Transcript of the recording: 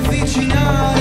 defeat you now.